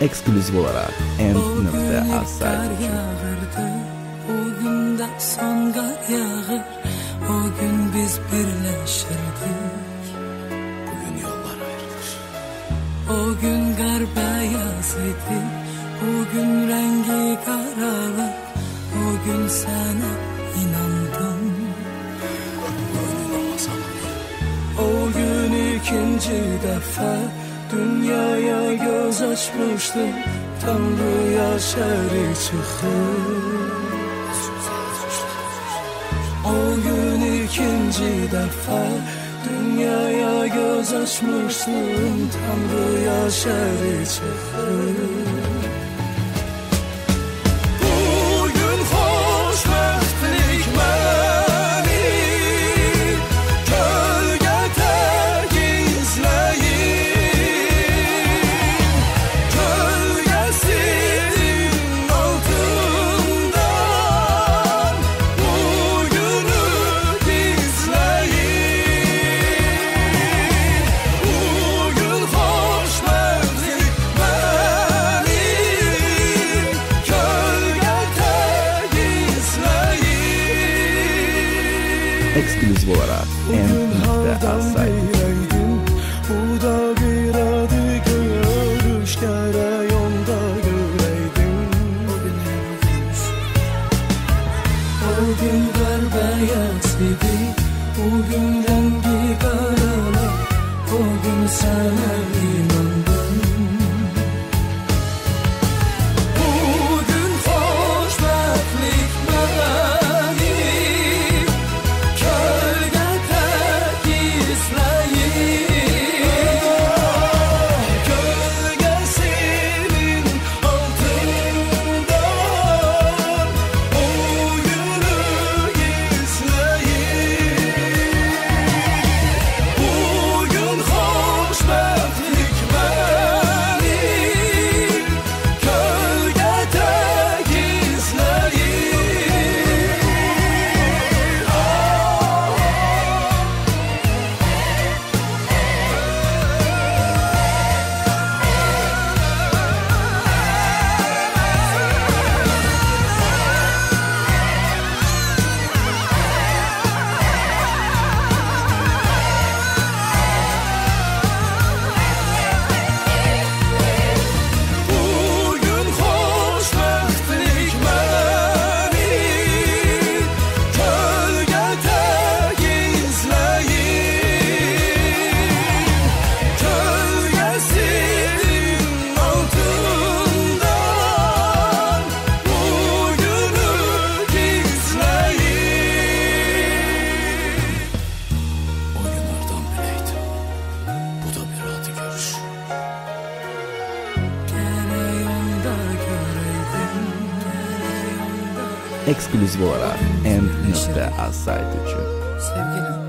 Ekskluzif olarak için. O günde son kar yağır. O gün biz birleşirdik. Bugün yollar ayrılır. O gün kar beyaz idi. Bugün rengi karalık O gün sana inandım. O gün ikinci defa Dünyaya göz açmıştım Tanrı'ya şeri çıkıp O gün ikinci defa Dünyaya göz açmıştım Tanrı'ya şeri çıkıp Ekskluzif olarak Biləydim, bu da bir adı görüş gərək onda görəydim. O gün qar bəyaz idi, o gün rəngi qaralar, o gün sənə inandım. eksklüz olarak en nokta az saytıcı. Sevgilim